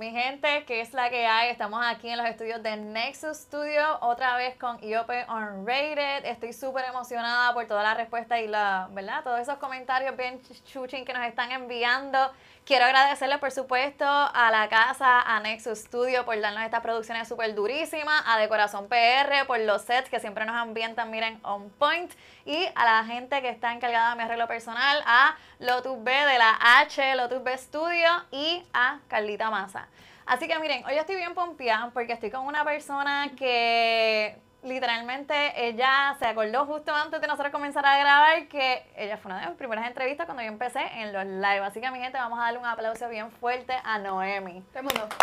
Mi gente, ¿qué es la que hay? Estamos aquí en los estudios de Nexus Studio, otra vez con IOP Unrated. Estoy súper emocionada por toda la respuesta y la, ¿verdad? Todos esos comentarios bien chuchín que nos están enviando. Quiero agradecerle, por supuesto, a la casa, a Nexus Studio por darnos estas producciones súper durísimas, a Decorazón PR por los sets que siempre nos ambientan, miren, on point, y a la gente que está encargada de mi arreglo personal, a Lotus B de la H, Lotus B Studio y a Carlita Maza. Así que miren, hoy estoy bien pompeada porque estoy con una persona que literalmente ella se acordó justo antes de nosotros comenzar a grabar que ella fue una de mis primeras entrevistas cuando yo empecé en los live. Así que mi gente, vamos a darle un aplauso bien fuerte a Noemi. Todo el mundo.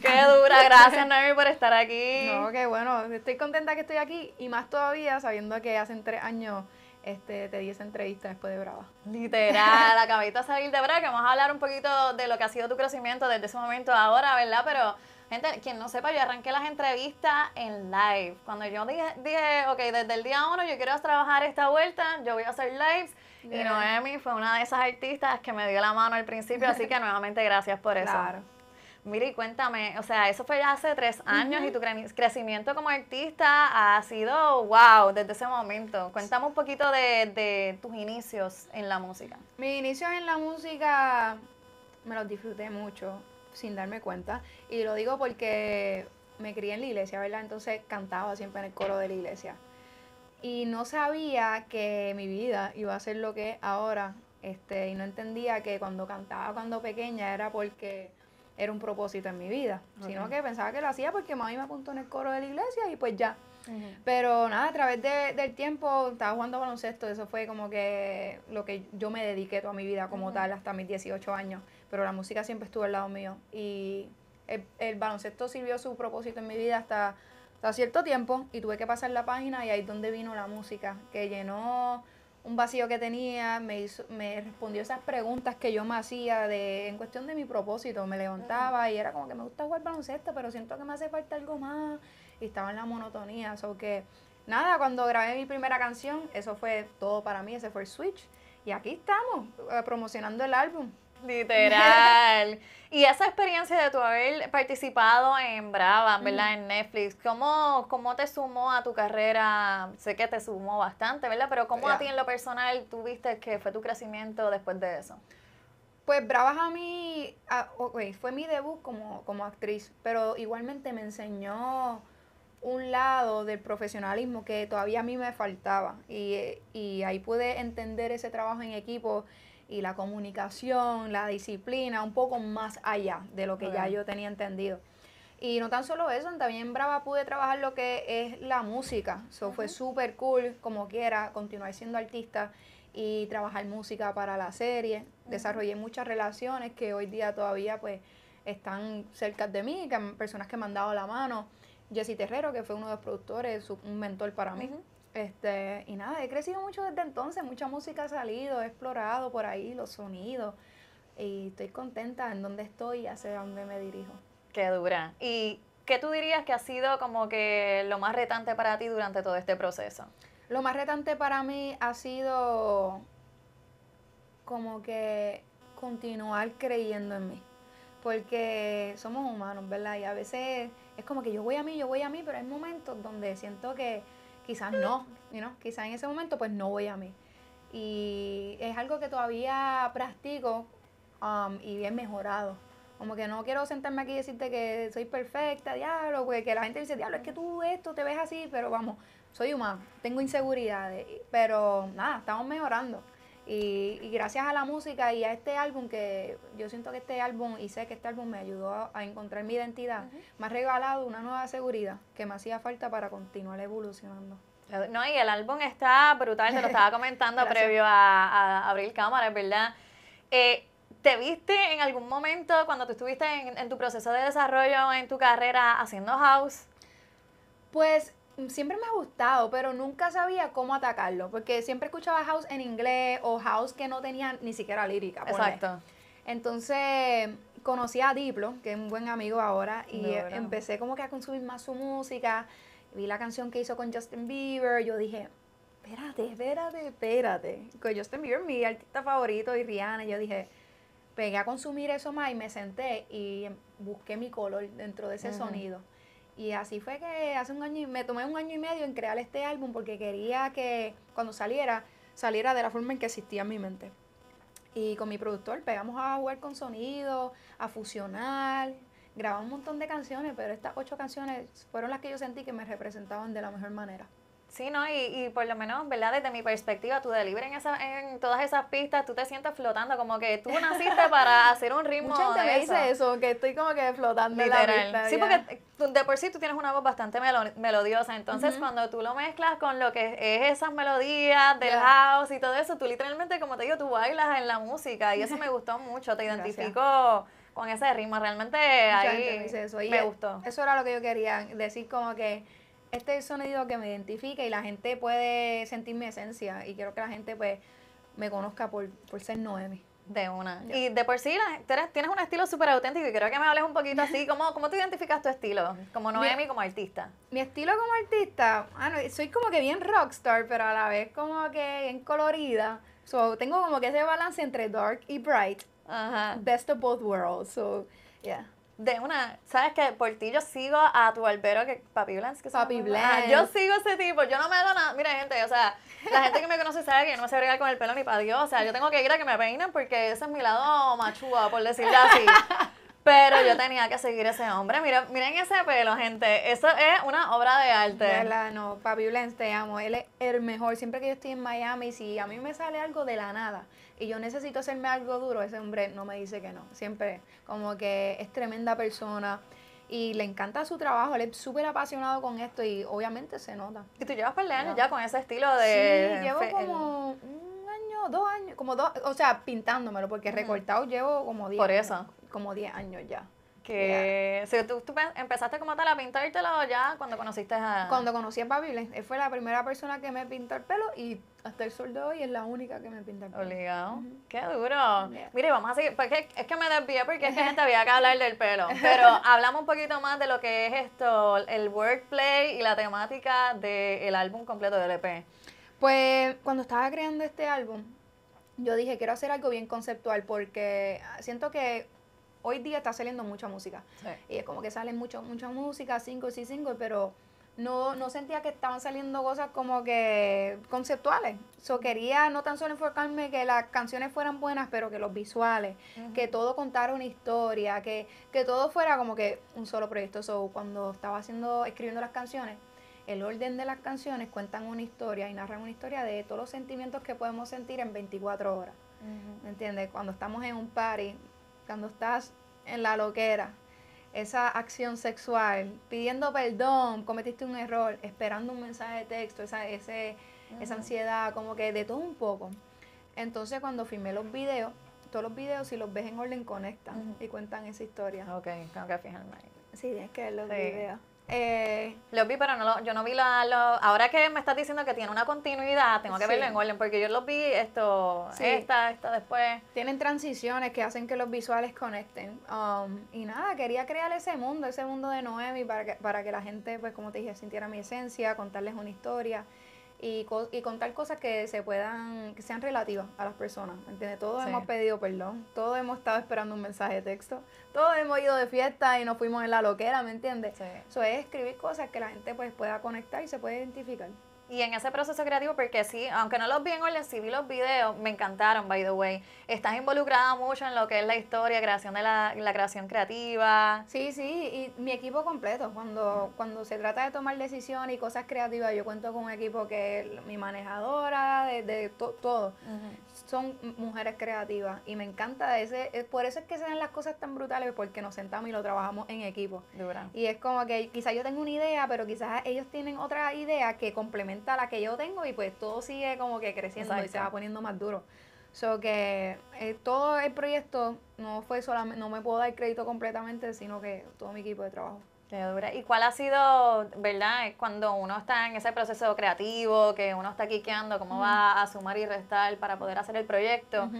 Qué dura, gracias Noemi por estar aquí. No, qué bueno. Estoy contenta que estoy aquí y más todavía sabiendo que hace tres años este, te di esa entrevista después de Brava. Literal, acabadita de salir de Brava, que vamos a hablar un poquito de lo que ha sido tu crecimiento desde ese momento a ahora, ¿verdad? Pero Gente, quien no sepa, yo arranqué las entrevistas en live. Cuando yo dije, dije, ok, desde el día uno yo quiero trabajar esta vuelta, yo voy a hacer lives. Y Noemi fue una de esas artistas que me dio la mano al principio, así que nuevamente gracias por eso. Claro. Miri, cuéntame, o sea, eso fue ya hace tres años y tu crecimiento como artista ha sido wow desde ese momento. Cuéntame un poquito de, de tus inicios en la música. Mis inicios en la música me los disfruté mucho sin darme cuenta. Y lo digo porque me crié en la iglesia, ¿verdad? Entonces cantaba siempre en el coro de la iglesia. Y no sabía que mi vida iba a ser lo que es ahora. Este, y no entendía que cuando cantaba cuando pequeña era porque era un propósito en mi vida, sino que pensaba que lo hacía porque mami me apuntó en el coro de la iglesia y pues ya. Pero nada, a través del tiempo estaba jugando baloncesto, eso fue como que lo que yo me dediqué toda mi vida como tal hasta mis 18 años pero la música siempre estuvo al lado mío. Y el, baloncesto sirvió su propósito en mi vida hasta, hasta, cierto tiempo y tuve que pasar la página y ahí es donde vino la música, que llenó un vacío que tenía, me, hizo, me respondió esas preguntas que yo me hacía de, en cuestión de mi propósito. Me levantaba y era como que me gusta jugar baloncesto, pero siento que me hace falta algo más y estaba en la monotonía. O que nada, cuando grabé mi primera canción, eso fue todo para mí, ese fue el switch. Y aquí estamos, eh, promocionando el álbum. Literal. y esa experiencia de tu haber participado en Brava, ¿verdad? En Netflix, ¿cómo, ¿cómo te sumó a tu carrera? Sé que te sumó bastante, ¿verdad? Pero ¿cómo a ti en lo personal tú viste que fue tu crecimiento después de eso? Pues Brava a mí, fue mi debut como, como actriz, pero igualmente me enseñó un lado del profesionalismo que todavía a mí me faltaba y, y ahí pude entender ese trabajo en equipo y la comunicación, la disciplina, un poco más allá de lo que ya yo tenía entendido. Y no tan solo eso, también en Brava pude trabajar lo que es la música. Eso fue súper cool, como quiera, continuar siendo artista y trabajar música para la serie. Desarrollé muchas relaciones que hoy día todavía pues están cerca de mí, que, personas que me han dado la mano. Jesse Terrero, que fue uno de los productores, un mentor para mí. Este, y nada, he crecido mucho desde entonces, mucha música ha salido, he explorado por ahí los sonidos y estoy contenta en donde estoy y hacia dónde me dirijo. Qué dura. ¿Y qué tú dirías que ha sido como que lo más retante para ti durante todo este proceso? Lo más retante para mí ha sido como que continuar creyendo en mí. Porque somos humanos, ¿verdad? Y a veces es como que yo voy a mí, yo voy a mí, pero hay momentos donde siento que quizás no, you quizás en ese momento pues no voy a mí. Y es algo que todavía practico um, y he mejorado. Como que no quiero sentarme aquí y decirte que soy perfecta, diablo, porque la gente dice, diablo, es que tú esto te ves así, pero vamos, soy humano, tengo inseguridades, pero nada, estamos mejorando. Y, gracias a la música y a este álbum, que yo siento que este álbum, y sé que este álbum me ayudó a, encontrar mi identidad, me ha regalado una nueva seguridad que me hacía falta para continuar evolucionando. No, y el álbum está brutal, te lo estaba comentando previo a, abrir cámaras, ¿verdad? Eh, ¿Te viste en algún momento cuando tú estuviste en, en tu proceso de desarrollo en tu carrera haciendo house? Pues siempre me ha gustado, pero nunca sabía cómo atacarlo, porque siempre escuchaba house en inglés o house que no tenía ni siquiera lírica. Exacto. Entonces conocí a Diplo, que es un buen amigo ahora, y empecé como que a consumir más su música. Vi la canción que hizo con Justin Bieber, yo dije, espérate, espérate, espérate. Con Justin Bieber, mi artista favorito, y Rihanna, yo dije, pegué a consumir eso más y me senté y busqué mi color dentro de ese sonido. Y así fue que hace un año, y- me tomé un año y medio en crear este álbum porque quería que cuando saliera, saliera de la forma en que existía en mi mente. Y con mi productor pegamos a jugar con sonido, a fusionar, grabamos un montón de canciones, pero estas ocho canciones fueron las que yo sentí que me representaban de la mejor manera. Sí, ¿no? Y, y por lo menos, ¿verdad? Desde mi perspectiva, tu delivery en, esa, en todas esas pistas, tú te sientes flotando, como que tú naciste para hacer un ritmo Mucha gente de me eso. dice eso, que estoy como que flotando en la Literal. pista, sí, ya. porque tú- de por sí tú tienes una voz bastante melo- melodiosa, entonces cuando tú lo mezclas con lo que es esas melodías del house y todo eso, tú literalmente, como te digo, tú bailas en la música y eso me gustó mucho, te Gracias. identifico con ese ritmo, realmente Mucha ahí me dice eso. Y me e- gustó. Eso era lo que yo quería, decir como que este es el sonido que me identifica y la gente puede sentir mi esencia y quiero que la gente pues me conozca por, por ser Noemi. De una. Y de por sí la- tienes un estilo súper auténtico y creo que me hables un poquito así, ¿cómo, cómo tú identificas tu estilo? Como Noemi, como artista. Mi estilo como artista, ah, no, soy como que bien rockstar, pero a la vez como que bien colorida. So, tengo como que ese balance entre dark y bright. Ajá. Best of both worlds. So, yeah. De una, ¿sabes qué? Por ti yo sigo a tu barbero, que Papi Blance, que Papi? Ah, Blance. yo sigo a ese tipo, yo no me hago nada. Mira, gente, o sea, la gente que me conoce sabe que yo no me sé bregar con el pelo ni para Dios. O sea, yo tengo que ir a que me peinen porque ese es mi lado machúa, por decirlo así. Pero yo tenía que seguir ese hombre. Mira, miren ese pelo, gente. Eso es una obra de arte. De verdad, no, Papi Blens, te amo. Él es el mejor. Siempre que yo estoy en Miami, si a mí me sale algo de la nada y yo necesito hacerme algo duro, ese hombre no me dice que no. Siempre, como que es tremenda persona y le encanta su trabajo. Él es súper apasionado con esto y obviamente se nota. Y tú llevas par de años Ya. con ese estilo de... sí, llevo como un año, dos años, como dos, o sea, pintándomelo, porque recortado llevo como 10 Por eso. Como 10 años ya. Que si tú, tú pe- empezaste como tal a pintártelo ya cuando conociste a... Cuando conocí a Papi Blens, él fue la primera persona que me pintó el pelo y hasta el sol de hoy es la única que me pinta el pelo. Obligado. Qué duro. Yeah. Mire, vamos a seguir. Porque es que me desvié porque es que gente había que hablar del pelo. Pero hablamos un poquito más de lo que es esto, el wordplay y la temática del álbum completo del EP. Pues cuando estaba creando este álbum, yo dije, quiero hacer algo bien conceptual porque siento que hoy día está saliendo mucha música. Y es como que sale mucho, mucha música, singles y singles, pero no, no sentía que estaban saliendo cosas como que conceptuales. So quería no tan solo enfocarme que las canciones fueran buenas, pero que los visuales, que todo contara una historia, que, que todo fuera como que un solo proyecto. So cuando estaba haciendo, escribiendo las canciones, el orden de las canciones cuentan una historia y narran una historia de todos los sentimientos que podemos sentir en 24 horas. ¿Me entiendes? Cuando estamos en un party, cuando estás en la loquera, esa acción sexual, pidiendo perdón, cometiste un error, esperando un mensaje de texto, esa, ese, esa ansiedad, como que de todo un poco. Entonces cuando filmé los videos, todos los videos si los ves en orden conectan y cuentan esa historia. Ok, tengo que fijarme ahí. Sí, tienes que ver los Sí. videos. Eh, Los vi, pero no lo- yo no vi la, lo- ahora que me estás diciendo que tiene una continuidad, tengo que Sí. verlo en orden, porque yo los vi esto, Sí. esta, esta después. tienen transiciones que hacen que los visuales conecten. Um, y nada, quería crear ese mundo, ese mundo de Noemi para que, para que la gente, pues como te dije, sintiera mi esencia, contarles una historia y, co- y contar cosas que se puedan, que sean relativas a las personas. ¿Me entiendes? Todos Sí. hemos pedido perdón, todos hemos estado esperando un mensaje de texto, todos hemos ido de fiesta y nos fuimos en la loquera, ¿me entiendes? Sí. Eso es escribir cosas que la gente pues pueda conectar y se puede identificar. Y en ese proceso creativo, porque sí, aunque no los vi en orden, sí vi los videos, me encantaron, by the way. Estás involucrada mucho en lo que es la historia, creación de la, la creación creativa. Sí, sí, y mi equipo completo. Cuando, cuando se trata de tomar decisiones y cosas creativas, yo cuento con un equipo que es mi manejadora, de, de to- todo. Son m- mujeres creativas y me encanta ese. es por eso es que se dan las cosas tan brutales, porque nos sentamos y lo trabajamos en equipo. Dura. Y es como que quizás yo tengo una idea, pero quizás ellos tienen otra idea que complementa a la que yo tengo y pues todo sigue como que creciendo y se Exacto. va poniendo más duro. So que eh, todo el proyecto no fue solamente, no me puedo dar crédito completamente, sino que todo mi equipo de trabajo. Qué dura. ¿Y cuál ha sido, verdad, cuando uno está en ese proceso creativo, que uno está quiqueando, cómo va a sumar y restar para poder hacer el proyecto?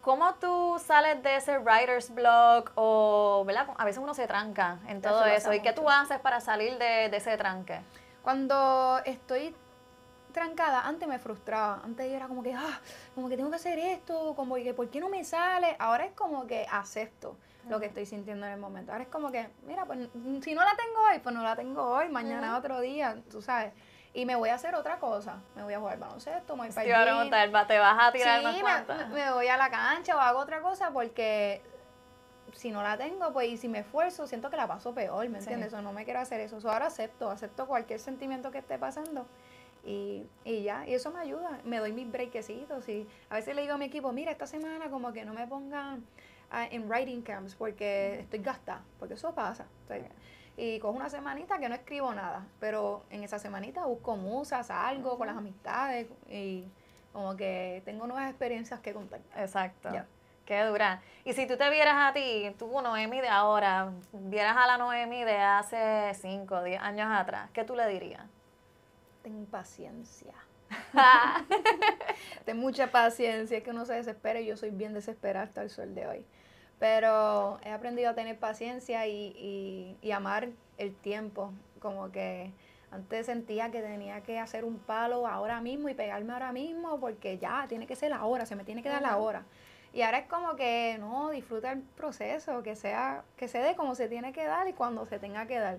¿Cómo tú sales de ese writer's block o, verdad? A veces uno se tranca en todo Eso eso. ¿Y qué tú haces para salir de, de ese tranque? Cuando estoy trancada, antes me frustraba. Antes yo era como que, ah, como que tengo que hacer esto, como que, ¿por qué no me sale? Ahora es como que acepto lo que estoy sintiendo en el momento. Ahora es como que, mira, pues si no la tengo hoy, pues no la tengo hoy, mañana otro día, tú sabes. Y me voy a hacer otra cosa. Me voy a jugar baloncesto, me voy para Te, te vas a tirar sí, me, me, voy a la cancha o hago otra cosa porque si no la tengo, pues y si me esfuerzo, siento que la paso peor, ¿me entiendes? O no me quiero hacer eso. ahora acepto, acepto cualquier sentimiento que esté pasando y, y, ya, y eso me ayuda. Me doy mis breakecitos y a veces le digo a mi equipo, mira, esta semana como que no me pongan ah, en writing camps porque estoy gastada, porque eso pasa. y cojo una semanita que no escribo nada, pero en esa semanita busco musas, algo con las amistades y como que tengo nuevas experiencias que contar. Exacto. Qué dura. Y si tú te vieras a ti, tú Noemi de ahora, vieras a la Noemi de hace 5, 10 años atrás, ¿qué tú le dirías? Ten paciencia. Ten mucha paciencia, es que uno se desespera y yo soy bien desesperada hasta el sol de hoy. Pero he aprendido a tener paciencia y, y amar el tiempo, como que antes sentía que tenía que hacer un palo ahora mismo y pegarme ahora mismo porque ya, tiene que ser la hora, se me tiene que dar la hora. Y ahora es como que, no, disfruta el proceso, que sea, que se dé como se tiene que dar y cuando se tenga que dar.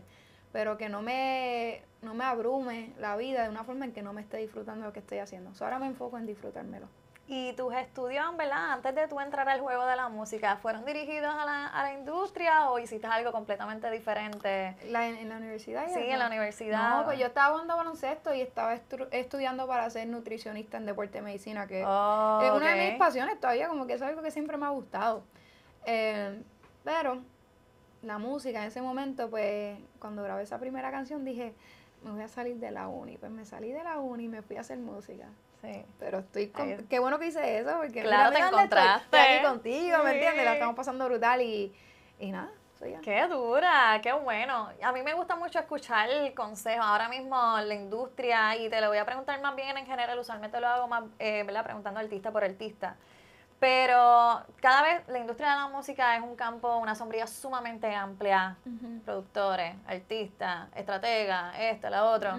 Pero que no me, no me abrume la vida de una forma en que no me esté disfrutando lo que estoy haciendo. ahora me enfoco en disfrutármelo. Y tus estudios, ¿verdad? Antes de tú entrar al juego de la música, ¿fueron dirigidos a la, a la industria o hiciste algo completamente diferente? La, en, la universidad? Sí, en la universidad. No, pues yo estaba jugando baloncesto y estaba estudiando para ser nutricionista en deporte de medicina, que es una de mis pasiones todavía, como que es algo que siempre me ha gustado. Eh, pero la música en ese momento, pues cuando grabé esa primera canción dije, me voy a salir de la uni. Pues me salí de la uni y me fui a hacer música. Sí. Pero estoy con, qué bueno que hice eso, porque claro, te encontraste. Estoy, aquí contigo, ¿me entiendes? La estamos pasando brutal y, y nada. Soy Qué dura, qué bueno. A mí me gusta mucho escuchar el consejo. Ahora mismo la industria, y te lo voy a preguntar más bien en general, usualmente lo hago más, eh, ¿verdad? Preguntando artista por artista. Pero cada vez la industria de la música es un campo, una sombría sumamente amplia. Productores, artistas, estrategas, esto, la otro.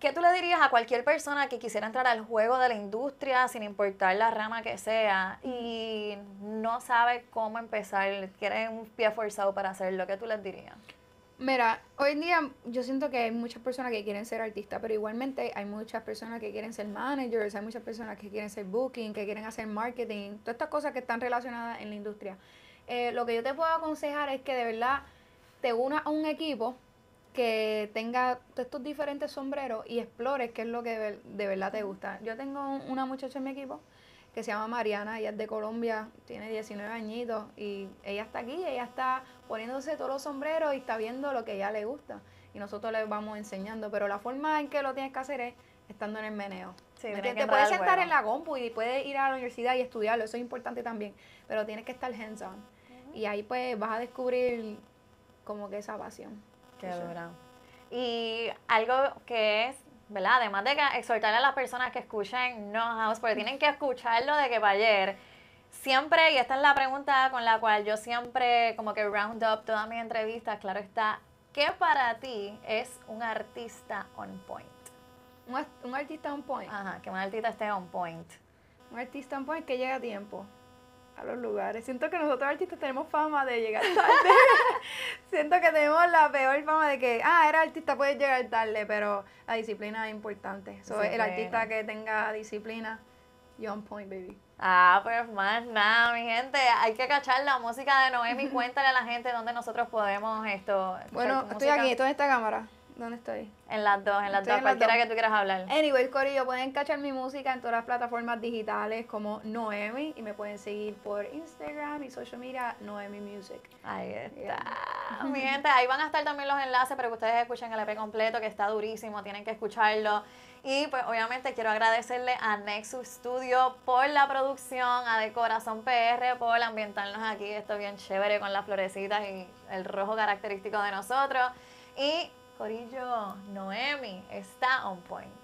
¿Qué tú le dirías a cualquier persona que quisiera entrar al juego de la industria, sin importar la rama que sea, y no sabe cómo empezar, quiere un pie forzado para hacerlo? ¿Qué tú les dirías? Mira, hoy en día yo siento que hay muchas personas que quieren ser artistas, pero igualmente hay muchas personas que quieren ser managers, hay muchas personas que quieren ser booking, que quieren hacer marketing, todas estas cosas que están relacionadas en la industria. Eh, lo que yo te puedo aconsejar es que de verdad te unas a un equipo que tenga estos diferentes sombreros y explores qué es lo que de, verdad te gusta. Yo tengo una muchacha en mi equipo que se llama Mariana, ella es de Colombia, tiene 19 añitos y ella está aquí, ella está poniéndose todos los sombreros y está viendo lo que a ella le gusta y nosotros le vamos enseñando, pero la forma en que lo tienes que hacer es estando en el meneo. te puedes sentar en la compu y puedes ir a la universidad y estudiarlo, eso es importante también, pero tienes que estar hands on. Y ahí pues vas a descubrir como que esa pasión. Qué dura. Y algo que es, ¿verdad? Además de que exhortarle a las personas que escuchen No House, porque tienen que escucharlo de que para ayer. Siempre, y esta es la pregunta con la cual yo siempre como que round up todas mis entrevistas, claro está, ¿qué para ti es un artista on point? Un, un artista on point. Ajá, que un artista esté on point. Un artista on point que llega a tiempo a los lugares. Siento que nosotros artistas tenemos fama de llegar tarde. Siento que tenemos la peor fama de que, ah, eres artista, puedes llegar tarde, pero la disciplina es importante. el artista que tenga disciplina, you on point, baby. Ah, pues más nada, mi gente. Hay que cachar la música de Noemi. Cuéntale a la gente dónde nosotros podemos esto. Bueno, estoy aquí, estoy en esta cámara. ¿Dónde estoy? En las dos, en las dos, cualquiera que tú quieras hablar. Anyway, Corillo, pueden cachar mi música en todas las plataformas digitales como Noemi y me pueden seguir por Instagram y social media Noemi Music. Ahí está. Mi gente, ahí van a estar también los enlaces para que ustedes escuchen el EP completo, que está durísimo, tienen que escucharlo. Y pues obviamente quiero agradecerle a Nexus Studio por la producción, a De Corazón PR por ambientarnos aquí, esto bien chévere con las florecitas y el rojo característico de nosotros. Y Corillo, Noemi está on point.